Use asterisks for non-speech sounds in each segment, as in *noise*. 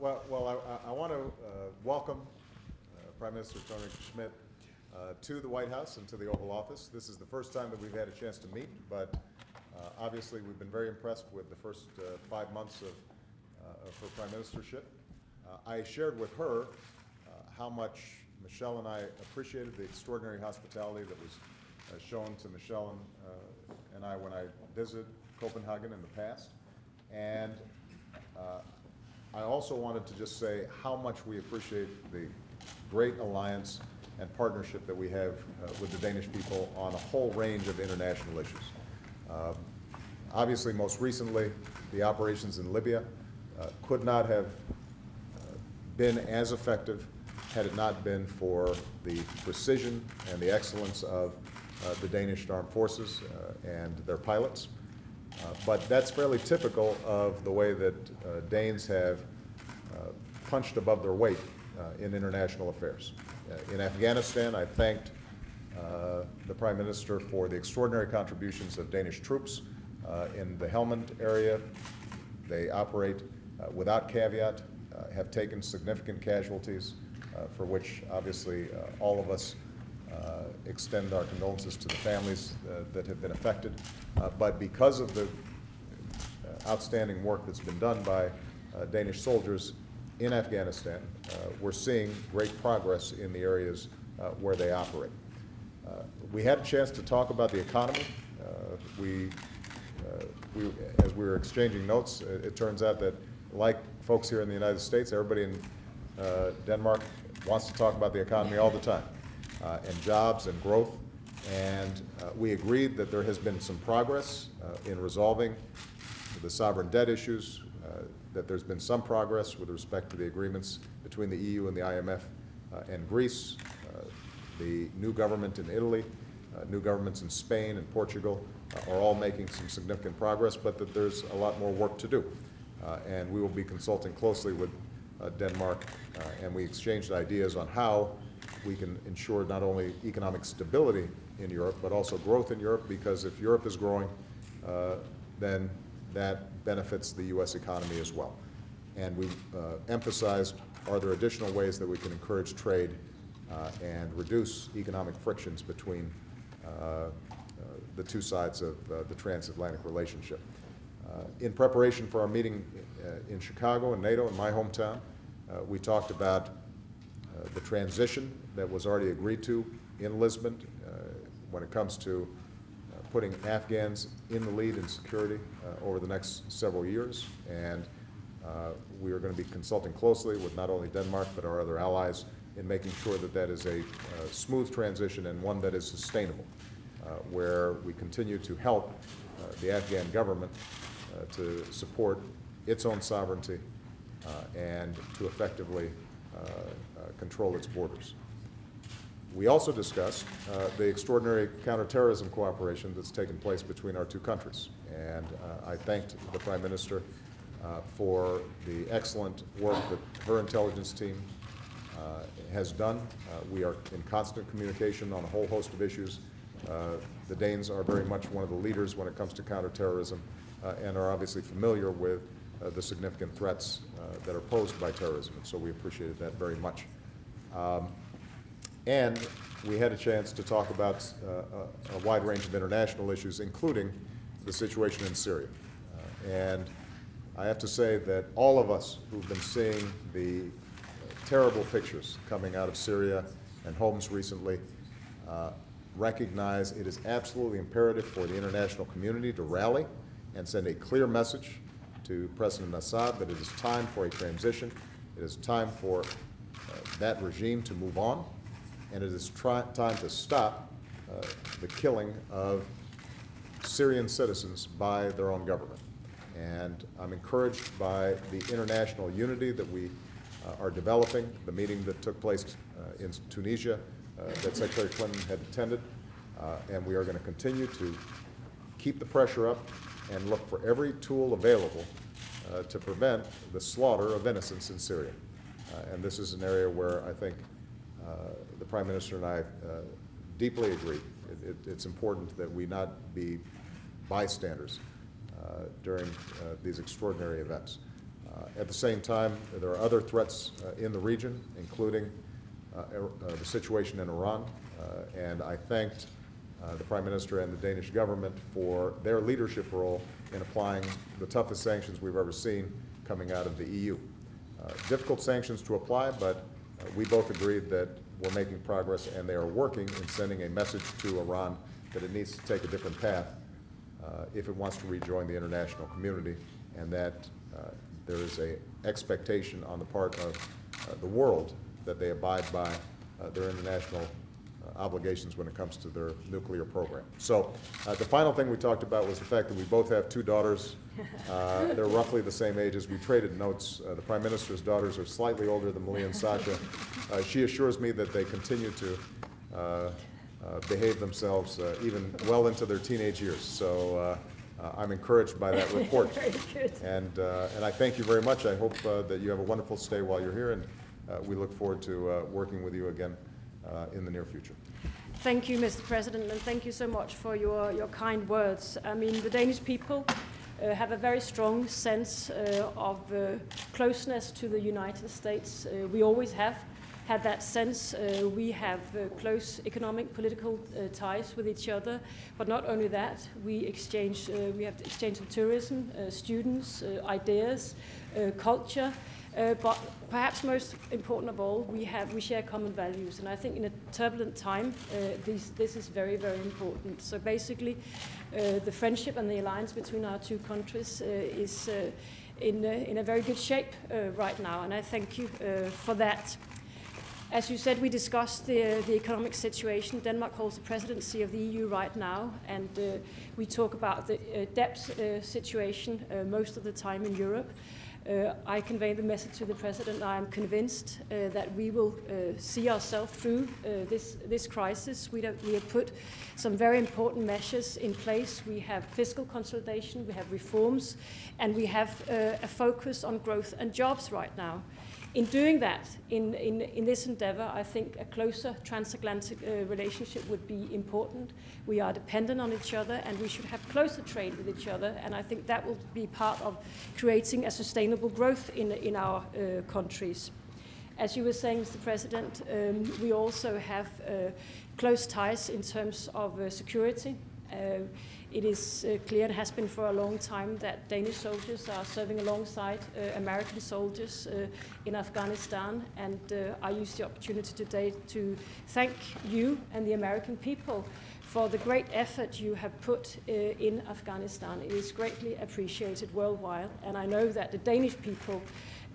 Well, well, I- I, want to welcome uh, Prime Minister Tony Schmidt uh, to the White House and to the Oval Office. This is the first time that we've had a chance to meet, but uh, obviously, we've been very impressed with the first uh, five months of, uh, of her prime ministership. Uh, I shared with her uh, how much Michelle and I appreciated the extraordinary hospitality that was uh, shown to Michelle and, uh, and I when I visited Copenhagen in the past. And uh, I also wanted to just say how much we appreciate the great alliance and partnership that we have uh, with the Danish people on a whole range of international issues. Um, Obviously, most recently, the operations in Libya uh, could not have uh, been as effective had it not been for the precision and the excellence of uh, the Danish armed forces uh, and their pilots. Uh, But that's fairly typical of the way that uh, Danes have uh, punched above their weight uh, in international affairs. Uh, in Afghanistan, I thanked uh, the Prime Minister for the extraordinary contributions of Danish troops in the Helmand area. They operate without caveat, have taken significant casualties, for which obviously all of us extend our condolences to the families uh, that have been affected. Uh, But because of the uh, outstanding work that's been done by uh, Danish soldiers in Afghanistan, uh, we're seeing great progress in the areas uh, where they operate. Uh, We had a chance to talk about the economy. Uh, We, uh, we, as we were exchanging notes, it it turns out that like folks here in the United States, everybody in uh, Denmark wants to talk about the economy all the time, uh, and jobs and growth. And uh, we agreed that there has been some progress uh, in resolving the sovereign debt issues, uh, that there's been some progress with respect to the agreements between the EU and the IMF uh, and Greece, uh, the new government in Italy, new governments in Spain and Portugal are all making some significant progress, but that there's a lot more work to do. And we will be consulting closely with Denmark, and we exchanged ideas on how we can ensure not only economic stability in Europe, but also growth in Europe, because if Europe is growing, uh, then that benefits the U.S. economy as well. And we uh, emphasized, are there additional ways that we can encourage trade uh, and reduce economic frictions between uh, uh, the two sides of uh, the transatlantic relationship? In preparation for our meeting in Chicago and NATO, in my hometown, we talked about the transition that was already agreed to in Lisbon uh, when it comes to uh, putting Afghans in the lead in security uh, over the next several years. And uh, we are going to be consulting closely with not only Denmark, but our other allies in making sure that that is a uh, smooth transition and one that is sustainable, uh, where we continue to help the Afghan government to support its own sovereignty and to effectively control its borders. We also discussed uh, the extraordinary counterterrorism cooperation that's taken place between our two countries. And uh, I thanked the Prime Minister uh, for the excellent work that her intelligence team uh, has done. Uh, We are in constant communication on a whole host of issues. Uh, The Danes are very much one of the leaders when it comes to counterterrorism uh, and are obviously familiar with uh, the significant threats uh, that are posed by terrorism, and so we appreciated that very much. Um, And we had a chance to talk about uh, a a wide range of international issues, including the situation in Syria. Uh, And I have to say that all of us who've been seeing the terrible pictures coming out of Syria and Homs recently uh, recognize it is absolutely imperative for the international community to rally and send a clear message to President Assad that it is time for a transition. It is time for uh, that regime to move on, and it is time to stop uh, the killing of Syrian citizens by their own government. And I'm encouraged by the international unity that we uh, are developing, the meeting that took place uh, in Tunisia uh, that Secretary Clinton had attended, uh, and we are going to continue to keep the pressure up and look for every tool available uh, to prevent the slaughter of innocents in Syria. Uh, And this is an area where I think uh, the Prime Minister and I uh, deeply agree. It- it- It's important that we not be bystanders uh, during these extraordinary events. At the same time, there are other threats in the region, including the situation in Iran. And I thanked the Prime Minister and the Danish government for their leadership role in applying the toughest sanctions we've ever seen coming out of the EU. Uh, Difficult sanctions to apply, but uh, we both agreed that we're making progress and they are working in sending a message to Iran that it needs to take a different path uh, if it wants to rejoin the international community, and that uh, there is a expectation on the part of uh, the world that they abide by uh, their international obligations when it comes to their nuclear program. So uh, the final thing we talked about was the fact that we both have two daughters. Uh, *laughs* They're roughly the same ages. We traded notes. Uh, The Prime Minister's daughters are slightly older than Malia and Sasha. *laughs* Uh, She assures me that they continue to uh, uh, behave themselves uh, even well into their teenage years. So uh, uh, I'm encouraged by that *laughs* report. And, uh, and I thank you very much. I hope uh, that you have a wonderful stay while you're here, and uh, we look forward to uh, working with you again uh, in the near future. Thank you, Mr. President, and thank you so much for your, your kind words. I mean, the Danish people uh, have a very strong sense uh, of uh, closeness to the United States. Uh, we always have had that sense. Uh, we have close economic, political ties with each other, but not only that, we exchange, we have exchange of tourism, students, ideas, culture. Uh, but perhaps most important of all, we have we share common values, and I think in a turbulent time, uh, this this is very very important. So basically, uh, the friendship and the alliance between our two countries uh, is uh, in uh, in a very good shape right now, and I thank you for that. As you said, we discussed the, the economic situation. Denmark holds the presidency of the EU right now, and we talk about the debt situation most of the time in Europe. Uh, I convey the message to the President. I am convinced uh, that we will uh, see ourselves through uh, this, this crisis. We, we have put some very important measures in place. We have fiscal consolidation, we have reforms, and we have uh, a focus on growth and jobs right now. In doing that, in, in, in this endeavor, I think a closer transatlantic uh, relationship would be important. We are dependent on each other and we should have closer trade with each other, and I think that will be part of creating a sustainable growth in, in our uh, countries. As you were saying, Mr. President, um, we also have uh, close ties in terms of uh, security. Uh, it is uh, clear and has been for a long time that Danish soldiers are serving alongside uh, American soldiers in Afghanistan, and I use the opportunity today to thank you and the American people for the great effort you have put uh, in Afghanistan. It is greatly appreciated worldwide, and I know that the Danish people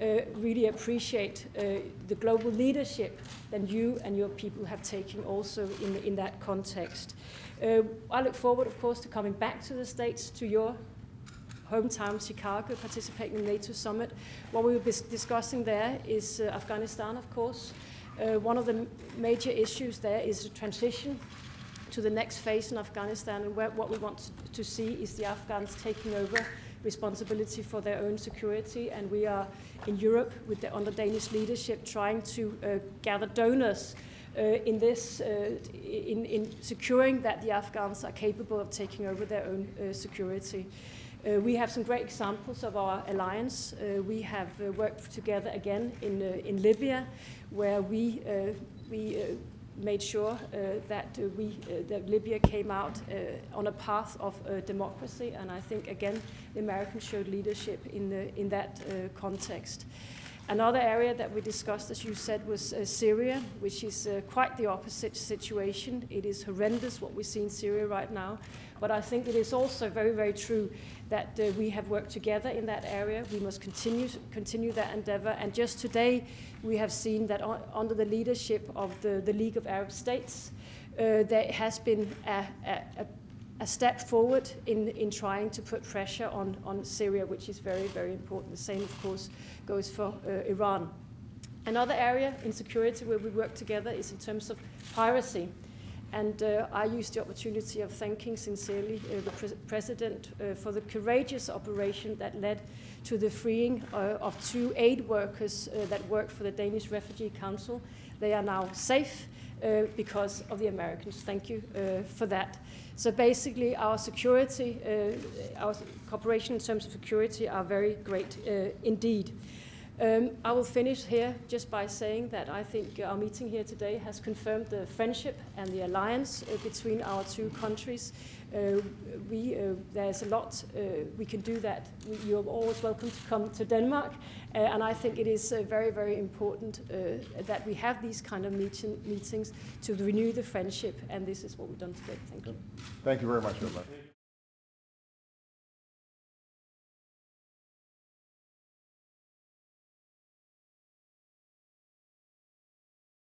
uh, really appreciate uh, the global leadership that you and your people have taken also in, in that context. Uh, I look forward, of course, to coming back to the States, to your hometown, Chicago, participating in the NATO summit. What we will be discussing there is uh, Afghanistan, of course. Uh, one of the major issues there is the transition to the next phase in Afghanistan, and where, what we want to, see is the Afghans taking over responsibility for their own security, and we are in Europe with the, under Danish leadership trying to uh, gather donors uh, in this, uh, in, in securing that the Afghans are capable of taking over their own uh, security. Uh, we have some great examples of our alliance. Uh, we have uh, worked together again in, uh, in Libya, where we, uh, we uh, made sure uh, that we uh, that Libya came out uh, on a path of democracy, and I think again the Americans showed leadership in the, in that context. Another area that we discussed, as you said, was uh, Syria, which is uh, quite the opposite situation. It is horrendous what we see in Syria right now, but I think it is also very, very true that uh, we have worked together in that area. We must continue continue that endeavor. And just today, we have seen that under the leadership of the, the League of Arab States, uh, there has been a, a, a a step forward in, in trying to put pressure on, on Syria, which is very, very important. The same, of course, goes for uh, Iran. Another area in security where we work together is in terms of piracy. And uh, I use the opportunity of thanking sincerely uh, the pres- President uh, for the courageous operation that led to the freeing uh, of two aid workers uh, that worked for the Danish Refugee Council. They are now safe because of the Americans. Thank you uh, for that. So basically, our security, uh, our cooperation in terms of security are very great uh, indeed. Um, I will finish here just by saying that I think our meeting here today has confirmed the friendship and the alliance uh, between our two countries. Uh, we, uh, there's a lot uh, we can do that. You're always welcome to come to Denmark, uh, and I think it is uh, very, very important that we have these kind of meeting, meetings to renew the friendship, and this is what we've done today. Thank you. Thank you very much, everybody.